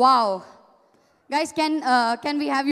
Wow. Guys, can, uh, can we have you?